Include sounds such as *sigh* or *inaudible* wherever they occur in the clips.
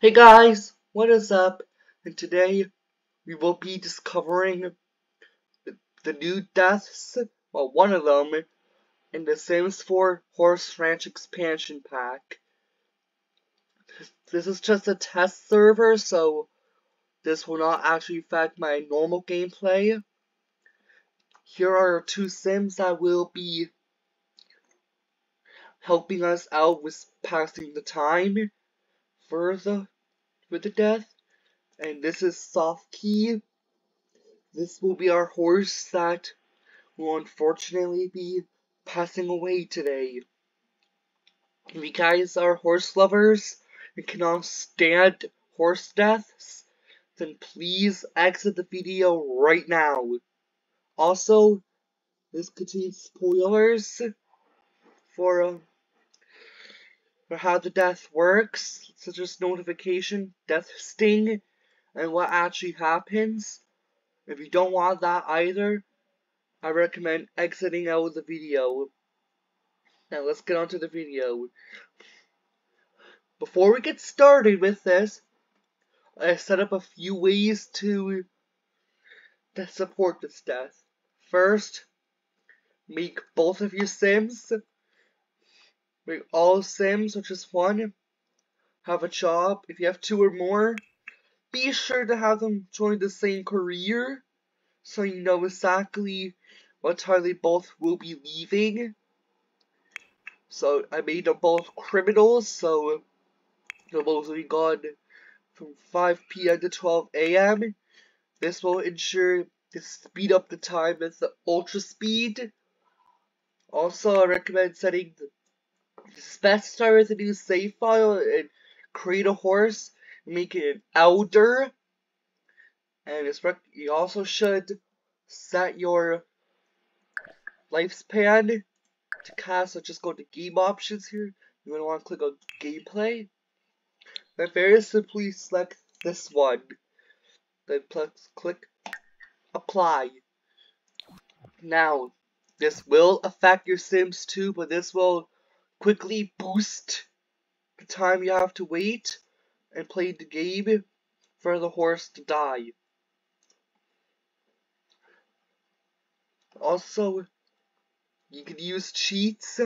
Hey guys, what is up? And today we will be discovering the new deaths, well one of them, in the Sims 4 Horse Ranch expansion pack. This is just a test server, so this will not actually affect my normal gameplay. Here are two Sims that will be helping us out with passing the time further with the death. And this is Soft Key. This will be our horse that will unfortunately be passing away today. If you guys are horse lovers and cannot stand horse deaths, then please exit the video right now. Also, this contains spoilers for uh, for how the death works, such as notification, death sting, and what actually happens. If you don't want that either, I recommend exiting out of the video. Now let's get on to the video. Before we get started with this, I set up a few ways to, to support this death. First, make both of your sims Make all Sims, which is one, have a job. If you have two or more, be sure to have them join the same career so you know exactly what time they both will be leaving. So I made them both criminals, so they'll both be gone from 5 p.m. to 12 a.m. This will ensure to speed up the time with the ultra speed. Also, I recommend setting the specify with a new save file and create a horse, make it an elder, and it's you also should set your lifespan to cast. So just go to game options here. You're gonna want to click on gameplay. Then very simply select this one. Then click apply. Now, this will affect your Sims too, but this will quickly boost the time you have to wait and play the game for the horse to die. Also, you can use cheats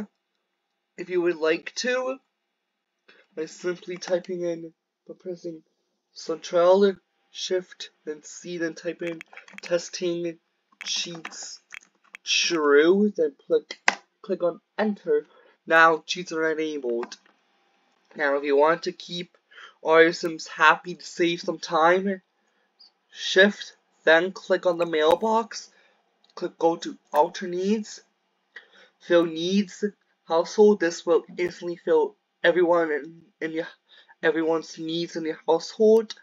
if you would like to by simply typing in by pressing Ctrl Shift then C then type in testing cheats true then click click on enter now cheats are enabled. Now if you want to keep RSMs happy to save some time, shift, then click on the mailbox, click go to alter needs, fill needs, household, this will instantly fill everyone in, in your everyone's needs in your household.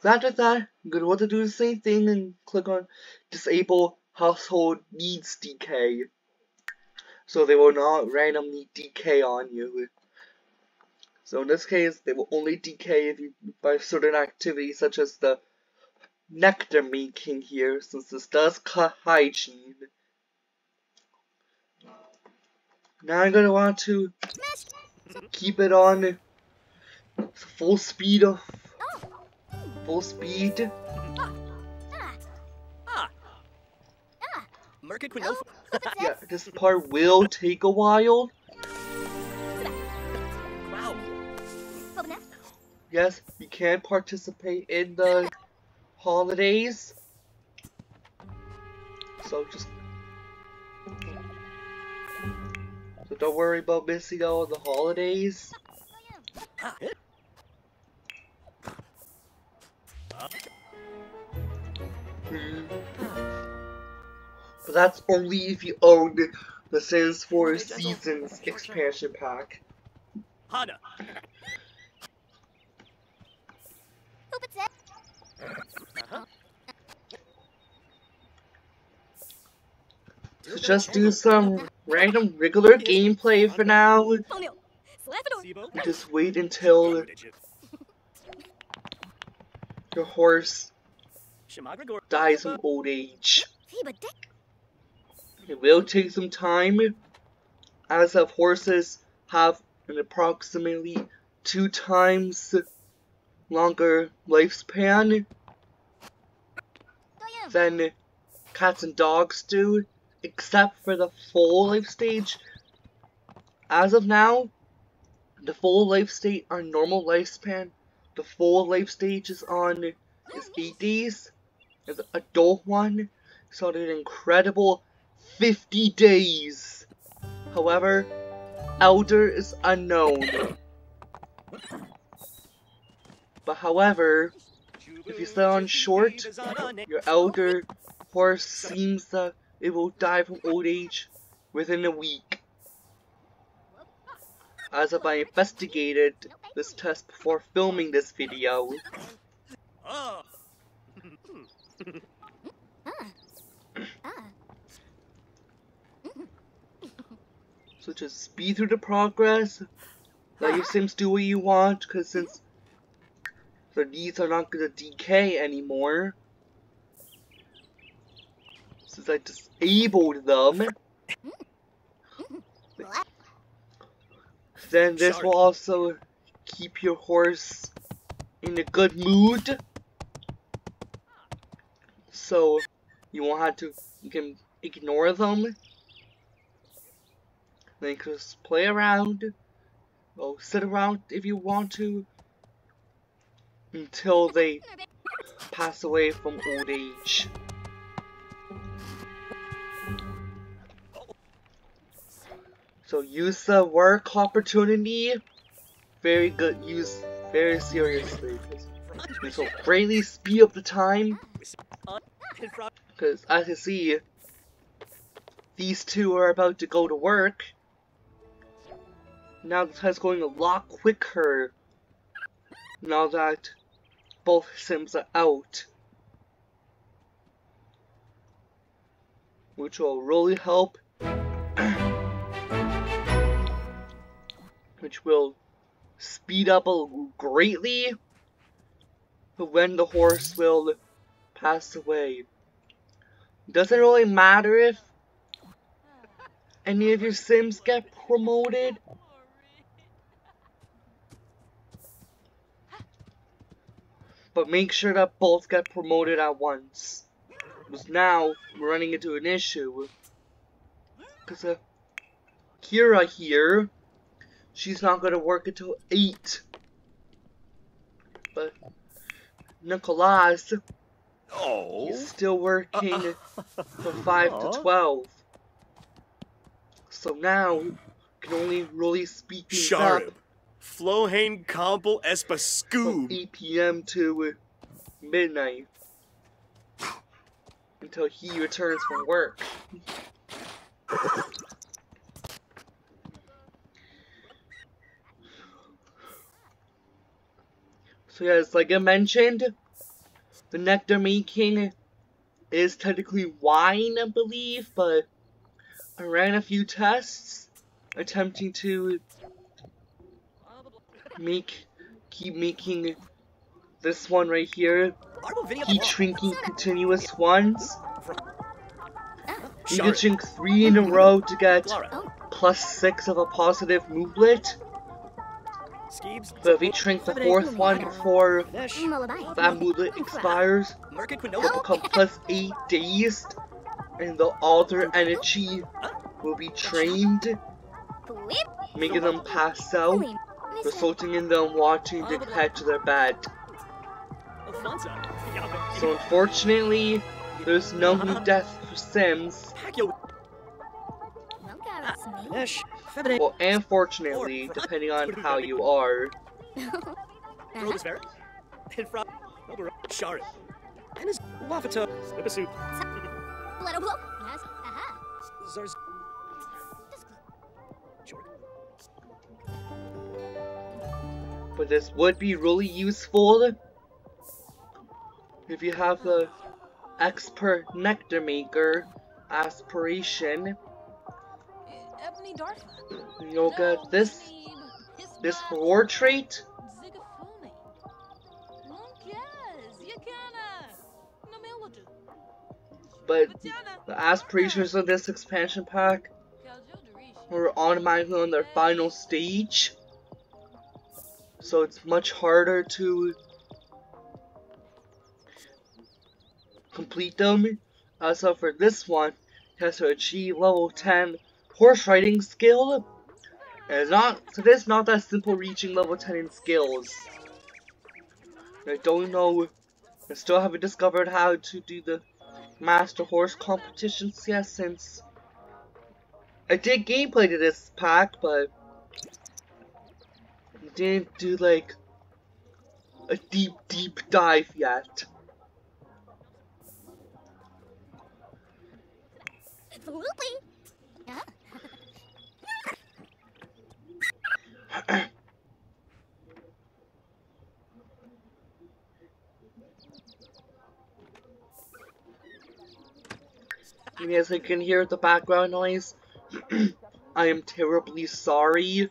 So after that, you're gonna want to do the same thing and click on disable household needs decay so they will not randomly decay on you. So in this case, they will only decay if you by certain activities such as the nectar making here, since this does cut hygiene. Now I'm gonna want to keep it on full speed of full speed. *laughs* yeah, this part will take a while. Wow. Yes, you can participate in the holidays. So just so don't worry about missing out on the holidays. *laughs* Hmm. But that's only if you own the Sims 4 Seasons expansion pack. Hana. So just do some random regular gameplay for now. Just wait until your horse dies of old age. It will take some time, as of horses have an approximately two times longer lifespan than cats and dogs do, except for the full life stage. As of now, the full life state, on normal lifespan, the full life stage is on is 8 days. The adult one is on an incredible 50 days. However, elder is unknown. But however, if you stay on short, your elder horse seems that it will die from old age within a week. As if I investigated this test before filming this video. *laughs* Oh. *laughs* So just speed through the progress, let your sims do what you want, because since the needs are not going to decay anymore, since I disabled them, then this will also keep your horse in a good mood. So you won't have to, you can ignore them. Then you can just play around, or sit around if you want to, until they pass away from old age. So use the work opportunity very good use very seriously. This will greatly speed up the time. Because as you see, these two are about to go to work. Now the time's going a lot quicker. Now that both sims are out. Which will really help *clears throat* which will speed up greatly when the horse will pass away. Doesn't really matter if any of your sims get promoted. But make sure that both get promoted at once. Because now, we're running into an issue. Because uh, Kira here she's not gonna work until 8. But Nicholas, oh. he's still working uh, uh, from 5 uh, to 12. So now, can only really speak things up. Flohain Compel Espa From 8 p.m. to midnight. Until he returns from work. So yes, like I mentioned, the nectar making is technically wine, I believe, but I ran a few tests attempting to make, keep making this one right here, keep shrinking continuous ones. You can drink three in a row to get plus six of a positive moodlet. But if you drink the fourth one before that moodlet expires, you'll become plus 8 dazed, and the alter energy will be trained, making them pass out, resulting in them wanting to head to their bed. So unfortunately, there's no new death for Sims. Well, and unfortunately, depending on how you are. *laughs* But this would be really useful if you have the expert nectar maker aspiration. You'll get this this reward trait. But the aspirations of this expansion pack are automatically on their final stage. So it's much harder to complete them. Uh, so for this one, it has to achieve level 10 horse riding skill. And it's not, so it's not that simple reaching level 10 in skills. I don't know, I still haven't discovered how to do the master horse competitions yet since I did gameplay to this pack, but didn't do like a deep, deep dive yet. As you can hear the background noise, *clears throat* I am terribly sorry.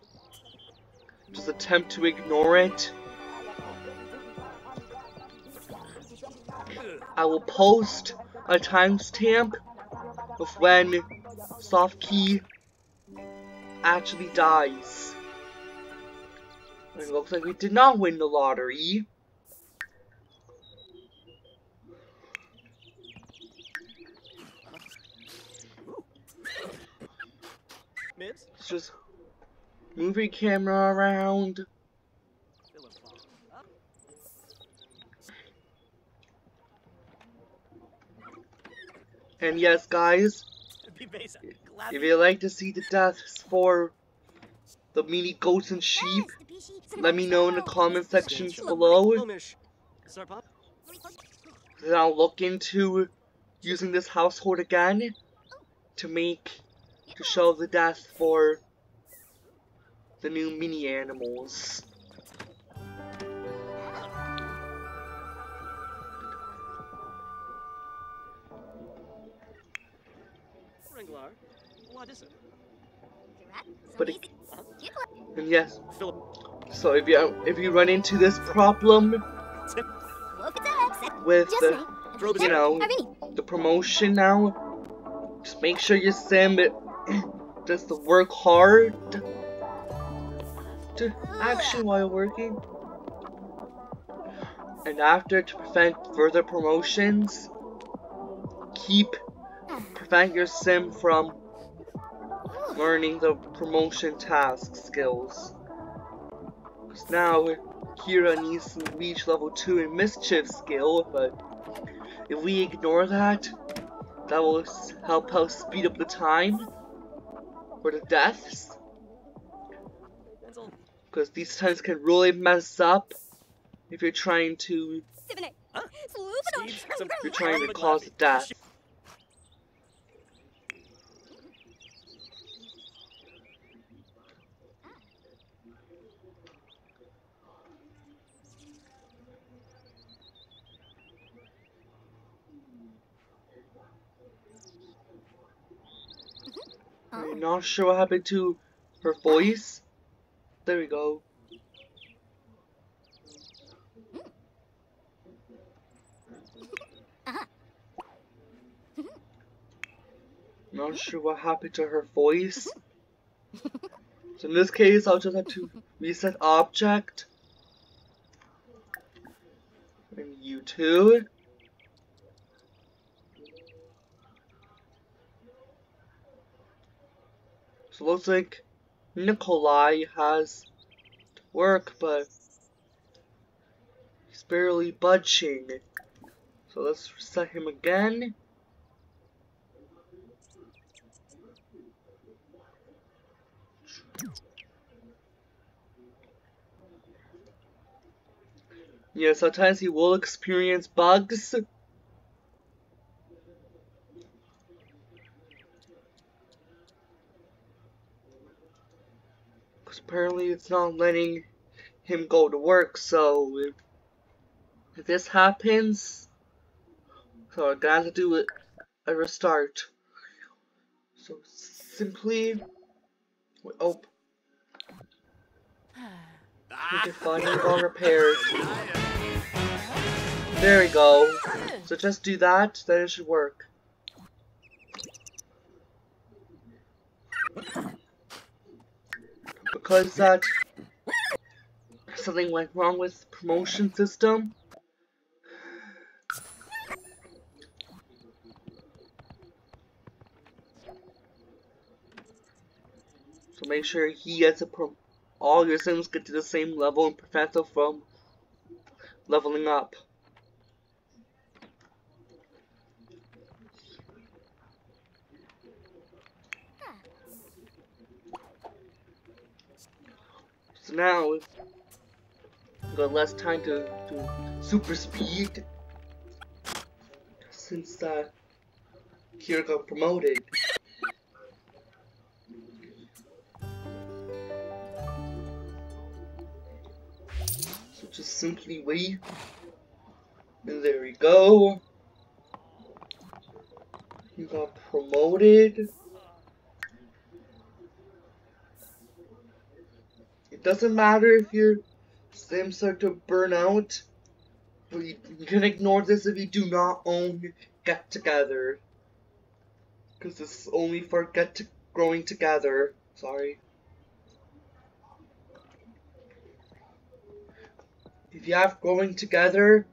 Just attempt to ignore it. I will post a timestamp of when Soft Key actually dies. It looks like we did not win the lottery. It's just moving camera around. And yes, guys, if you like to see the deaths for the mini goats and sheep, let me know in the comment sections below. Then I'll look into using this household again to make to show the death for the new mini animals. Ringlar, what is it? But it, and yes, Philip, so if you if you run into this problem with the you know the promotion now, just make sure your sim does the work hard to action while working. And after to prevent further promotions, keep prevent your sim from learning the promotion task skills. Because now Kira needs to reach level 2 in mischief skill, but if we ignore that, that will help us speed up the time for the deaths. Because these times can really mess up if you're trying to if you're trying to cause death. I'm not sure what happened to her voice. There we go. Not sure what happened to her voice. So in this case, I'll just have to reset object. And you too. So looks like Nikolai has to work, but he's barely budging. So let's reset him again. Yeah, sometimes he will experience bugs. Apparently it's not letting him go to work, so if, if this happens, so I gotta do it a restart. So simply, oh, we can finally go repaired. There we go. So just do that, then it should work because something went wrong with promotion system. So make sure he gets a pro all your sims get to the same level and prevent them from leveling up. Now, got less time to do super speed since uh, Kira got promoted. So just simply wait. And there we go. You got promoted. Doesn't matter if your sims start to burn out. But you, you can ignore this if you do not own Get Together. Because this is only for Get to Growing Together. Sorry. If you have Growing Together,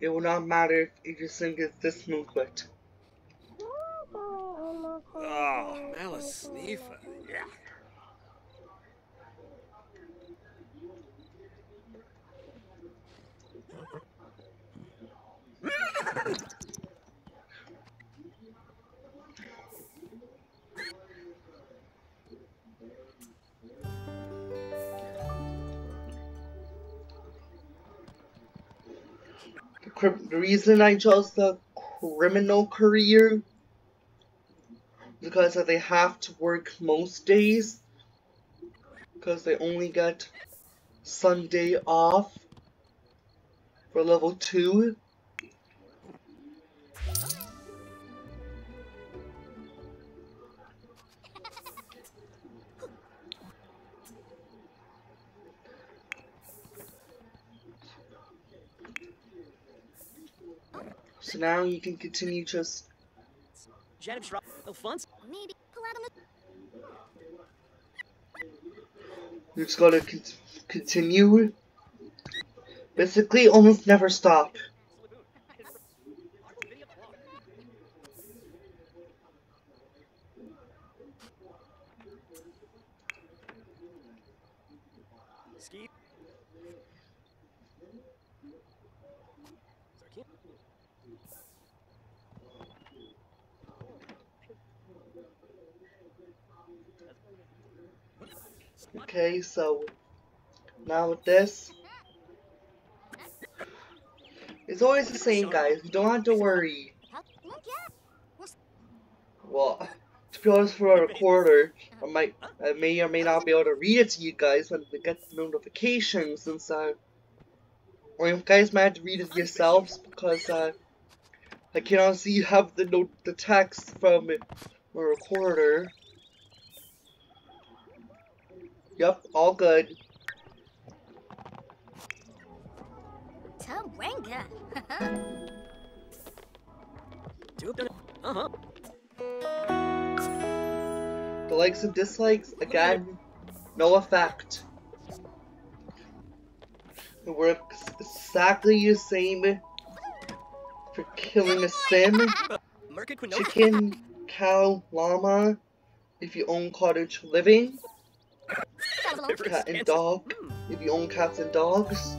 it will not matter if your sim gets this movement. Oh, Malice Sneefa. Yeah. The, reason I chose the criminal career because they have to work most days because they only get Sunday off for level 2 so now you can continue just You just gotta con- continue. Basically, almost never stop. Ski. Zarkin. Okay, so now with this, it's always the same, guys. You don't have to worry. Well, to be honest, for a recorder, I might, I may or may not be able to read it to you guys when we get the notifications, since uh, or you guys might have to read it yourselves because uh, I cannot see have the note, the text from my recorder. Yep, all good. Taranga. Tube done it. Uh huh. The likes and dislikes, again, no effect. It works exactly the same for killing a sim, chicken, cow, llama, if you own cottage living, cat and dog, if you own cats and dogs,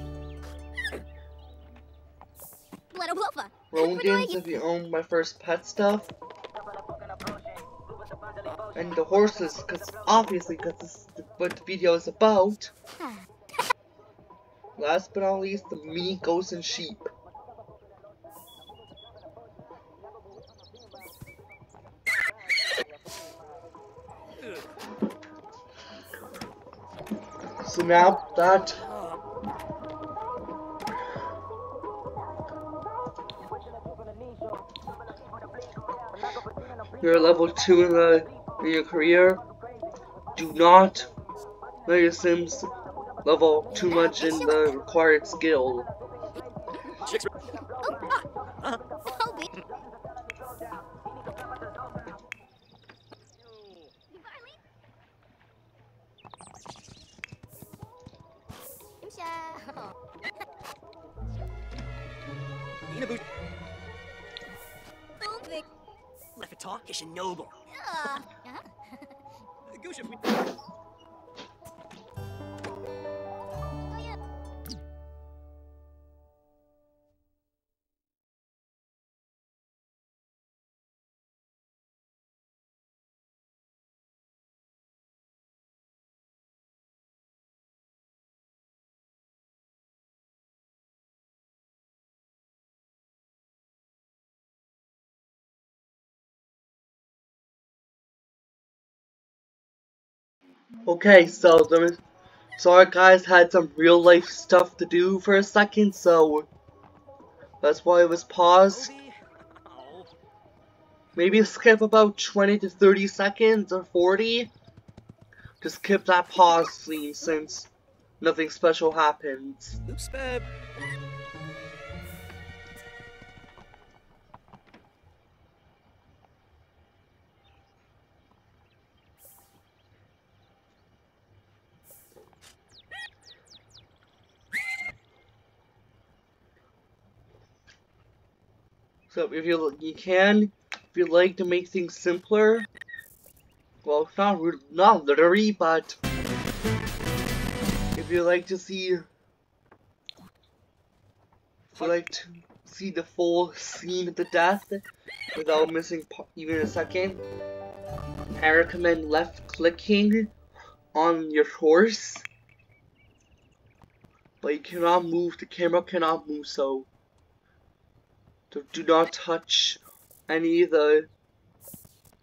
rodents if you own my first pet stuff, and the horses, because obviously, because this is what the video is about. *laughs* Last but not least, the mini goats and sheep. So now that you're level 2 in, the, in your career, do not let your sims level too much in the required skill. Ah. Uh-huh. Okay, so sorry guys had some real life stuff to do for a second, so that's why it was paused. Maybe skip about 20 to 30 seconds or 40. Just skip that pause scene since nothing special happens. Oops, So if you you can, if you like to make things simpler, well, not not literally, but if you like to see, if you like to see the full scene of the death without missing even a second, I recommend left clicking on your horse. But you cannot move, the camera cannot move, so so do not touch any of the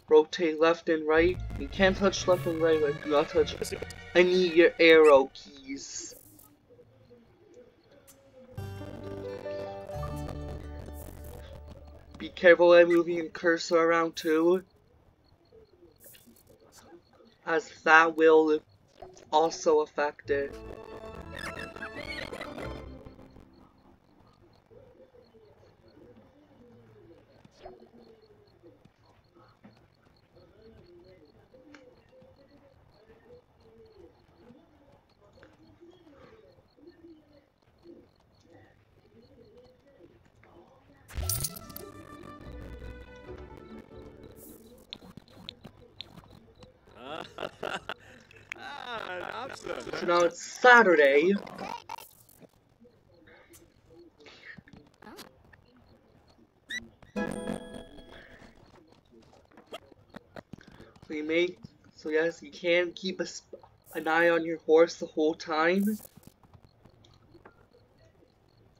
rotate left and right. You can touch left and right, but do not touch any of your arrow keys. Be careful when moving your cursor around too, as that will also affect it. Saturday. So you may, so yes, you can keep a, an eye on your horse the whole time.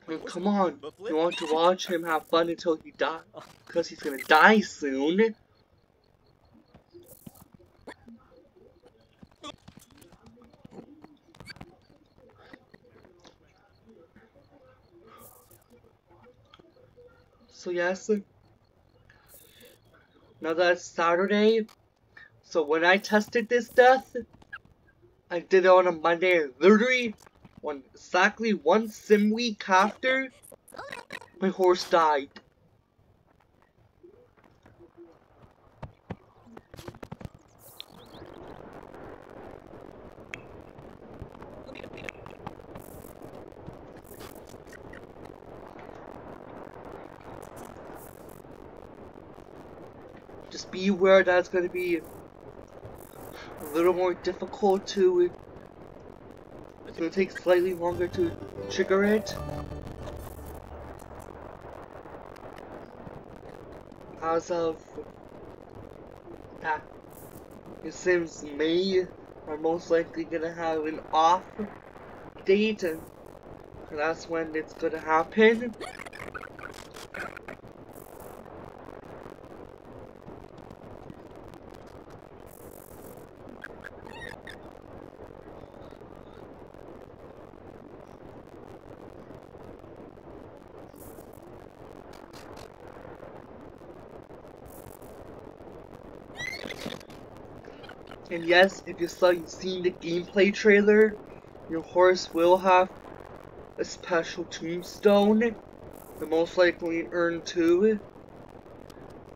And come on, you want to watch him have fun until he die, because he's gonna die soon. So yes, now that it's Saturday, so when I tested this death, I did it on a Monday, literally, one exactly one sim week after my horse died. Be aware that it's going to be a little more difficult to. It's going to take slightly longer to trigger it. As of. Yeah. Your Sims May are most likely going to have an off date, and that's when it's going to happen. And yes, if you saw you've seen the gameplay trailer, your horse will have a special tombstone. And most likely an urn too.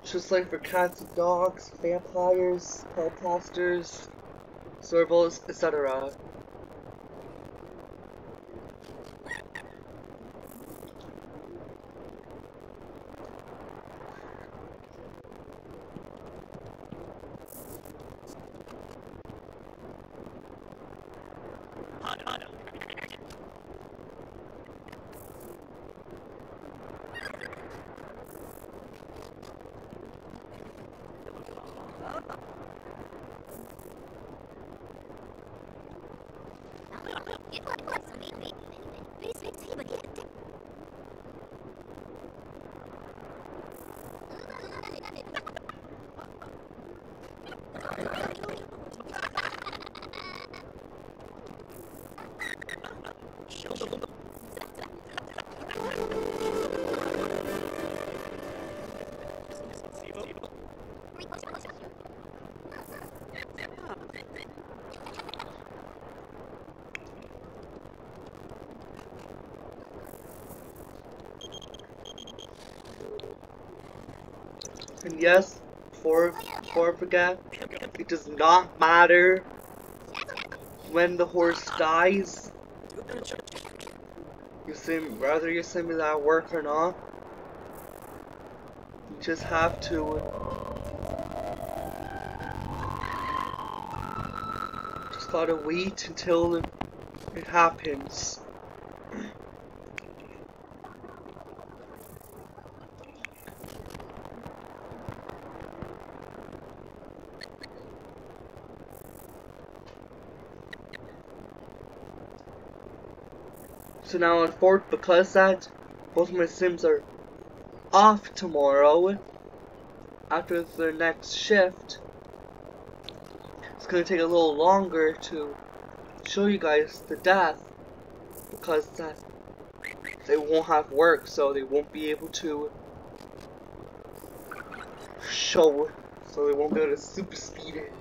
Just like for cats and dogs, vampires, spellcasters, servals, etc. And yes, for Forbiga, it does not matter when the horse dies. Sim, whether you sim is at work or not. You just have to just gotta wait until it happens. So now on Fort, because that both my sims are off tomorrow after their next shift, it's gonna take a little longer to show you guys the death because that they won't have work, so they won't be able to show, so they won't be able to super speed it.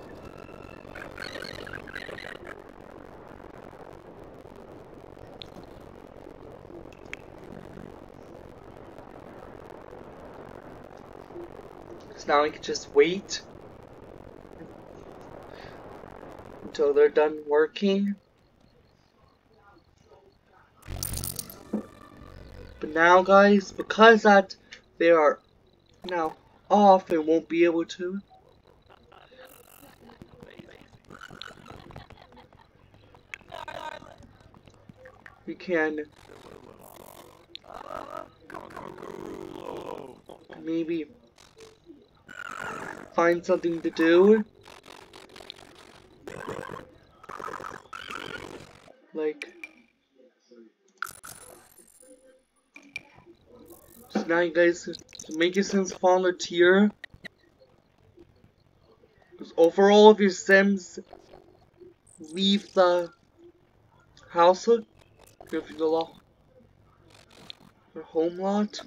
Now we can just wait until they're done working. But now guys, because that they are now off and won't be able to. We can maybe find something to do. Like, so now you guys to make your sims fall the tier. Because overall, if your sims leave the house, if the lot, their home lot,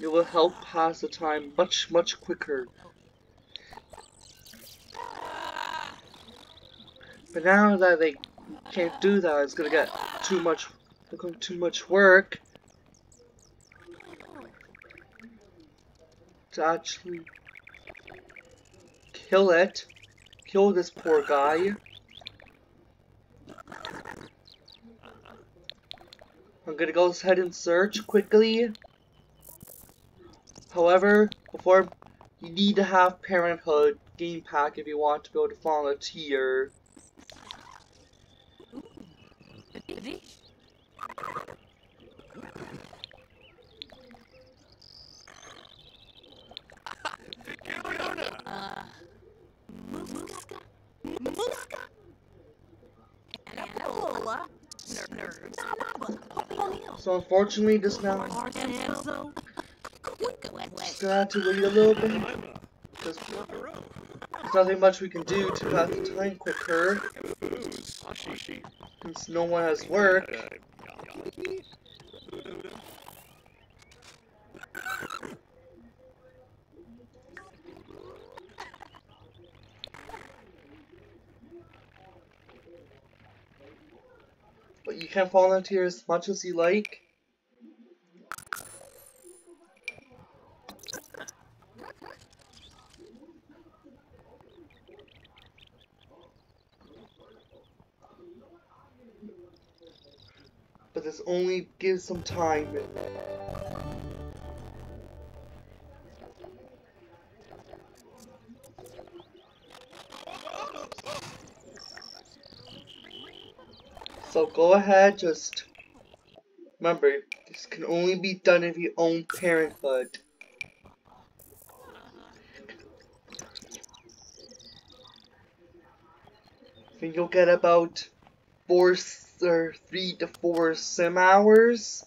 it will help pass the time much, much quicker. But now that they can't do that, it's gonna get too much, too much work to actually kill it, kill this poor guy. I'm gonna go ahead and search quickly. However, before you need to have Parenthood game pack if you want to be able to a tier. So unfortunately, just now, to wait a little bit. There's nothing much we can do to pass the time quicker. Since no one has work. But you can volunteer as much as you like. But this gives some time. So go ahead, just remember, this can only be done if you own Parenthood. I think you'll get about four or three to four sim hours.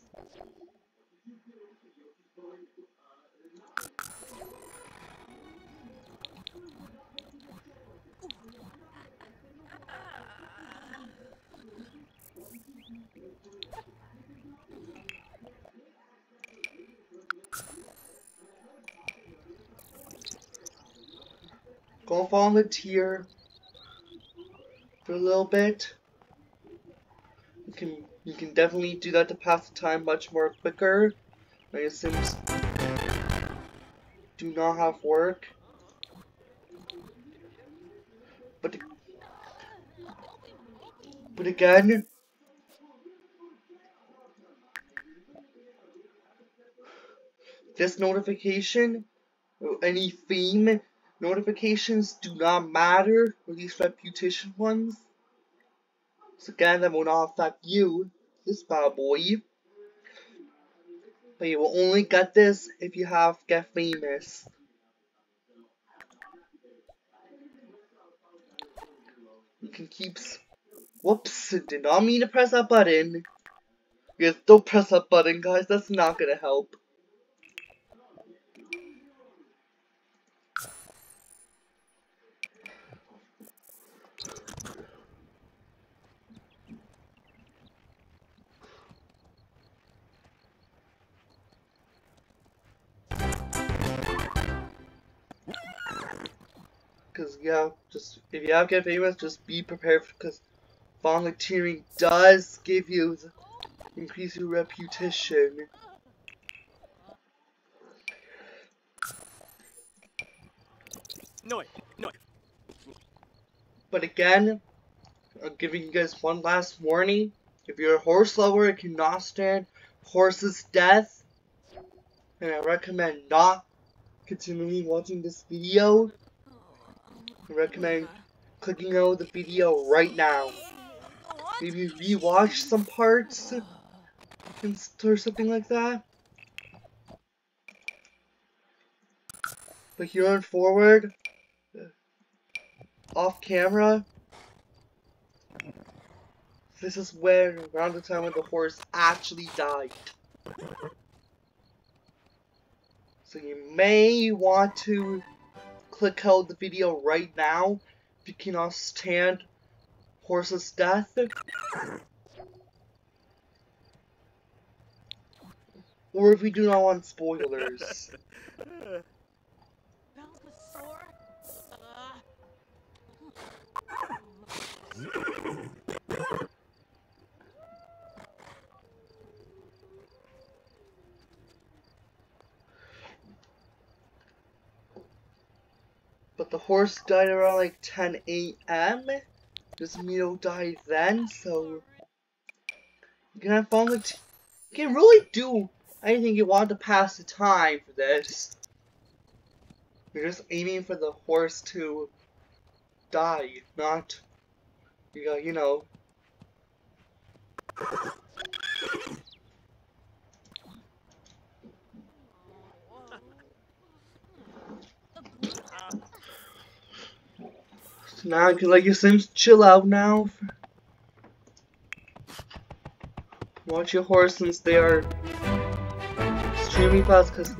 Go volunteer for a little bit. Can definitely do that to pass the time much more quicker. My Sims do not have work. But but again, this notification any theme notifications do not matter, or these reputation ones. So again, that will not affect you, this bad boy. But you will only get this if you have Get Famous. You can keep. Whoops, did not mean to press that button. Yes, don't press that button, guys. That's not gonna help. Cause yeah, just if you have get famous, just be prepared because volunteering does give you increase your reputation. No, no. But again, I'm giving you guys one last warning. If you're a horse lover and cannot stand horse's death, and I recommend not continuing watching this video. Recommend clicking out the video right now. Maybe rewatch some parts or something like that. But here on forward, uh, off camera, this is when around the time when the horse actually died. So you may want to click out the video right now if you cannot stand horse's death. Or if you do not want spoilers. Bulbasaur? But the horse died around like 10 a.m. Doesn't mean then, so you can have fun with. You can really do anything you want to pass the time for this. You're just aiming for the horse to die, not you know, you know. So now you can let your Sims chill out now. Watch your horse since they are extremely fast because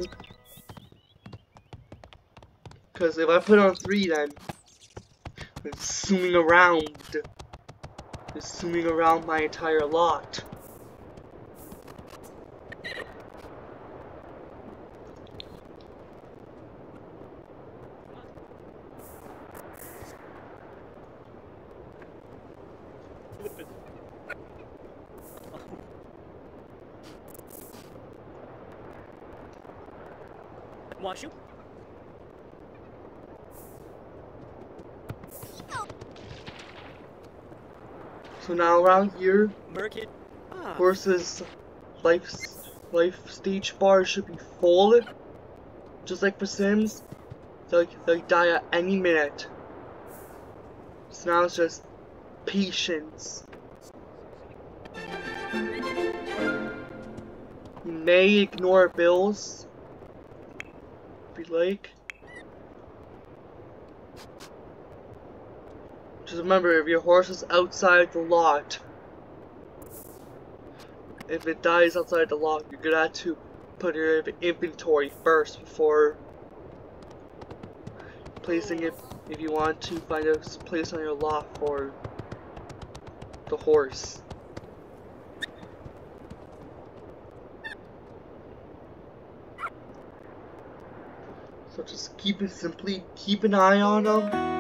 because if I put on three then it's zooming around it's zooming around my entire lot. Want you? So now around here horses life life stage bar should be full just like for Sims they they die at any minute. So now it's just patience. You may ignore bills if you like just remember if your horse is outside the lot if it dies outside the lot, you're gonna have to put in inventory first before placing it if you want to find a place on your lot for the horse. So just keep it simply, keep an eye on them.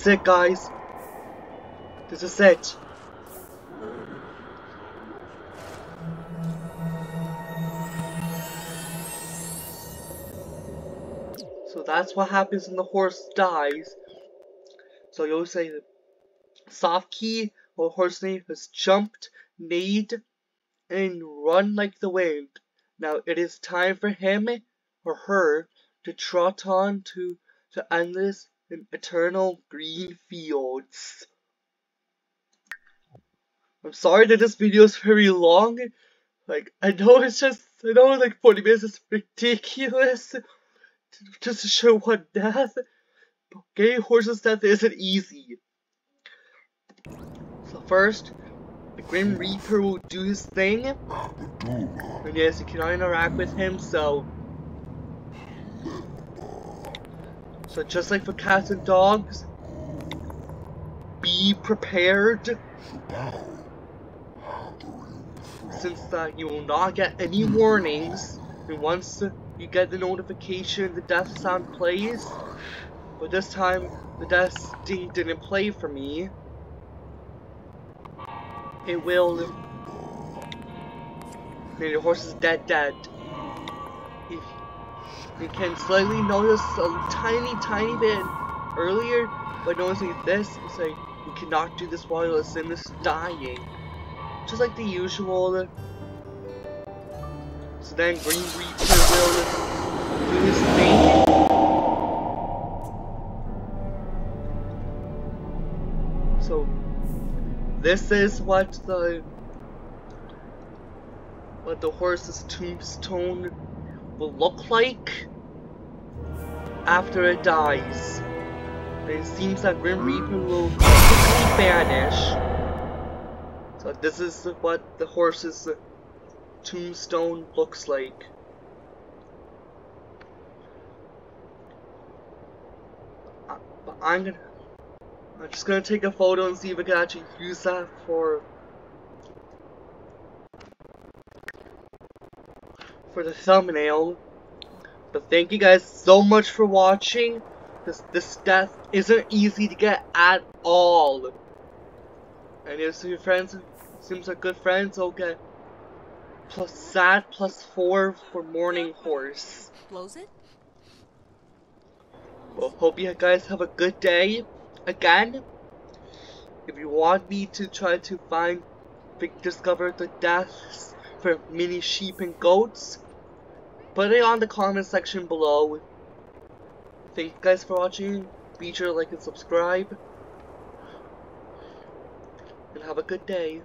That's it, guys. This is it. So that's what happens when the horse dies. So you'll say soft key or horse name has jumped, neighed, and run like the wind. Now it is time for him or her to trot on to the endless and eternal green fields. I'm sorry that this video is very long. Like, I know it's just, I know like 40 minutes is ridiculous just to show one death. But getting horse's death isn't easy. So first, the Grim Reaper will do his thing. *gasps* And yes, you cannot interact with him, so... So just like for cats and dogs, be prepared. Since that you will not get any warnings, and once you get the notification the death sound plays, but this time the death sting didn't play for me, it will Maybe the horse is dead dead. You can slightly notice a tiny tiny bit earlier by noticing this, it's like you cannot do this while the sim is dying. Just like the usual. So then Grim Reaper will do his thing. So this is what the what the horse's tombstone will look like after it dies. It seems that Grim Reaper will quickly vanish. So this is what the horse's tombstone looks like. But I'm gonna I'm just gonna take a photo and see if I can actually use that for for the thumbnail. But thank you guys so much for watching. This this death isn't easy to get at all. And if your friends seems like good friends, okay. Plus sad plus four for mourning horse. Blows it? Well, hope you guys have a good day. Again, if you want me to try to find, discover the deaths for mini sheep and goats, put it on the comment section below. Thank you guys for watching. Be sure to like and subscribe. And have a good day.